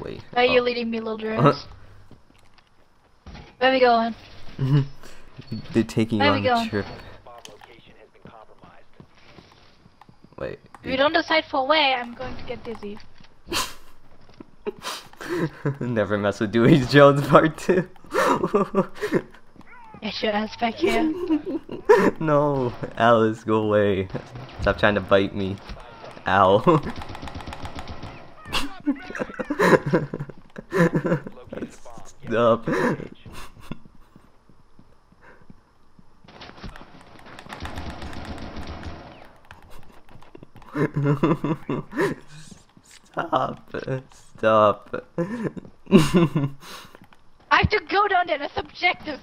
Wait. Are you oh. leading me, little drones? Where are we going? They're taking you Where on a trip. Bomb location has been compromised. Wait. If you don't decide for way, I'm going to get dizzy. Never mess with Dui's drones Part 2. Get your ass back here. no, Alice, go away. Stop trying to bite me. Ow. Stop. Stop. Stop. I have to go down there, that's objective.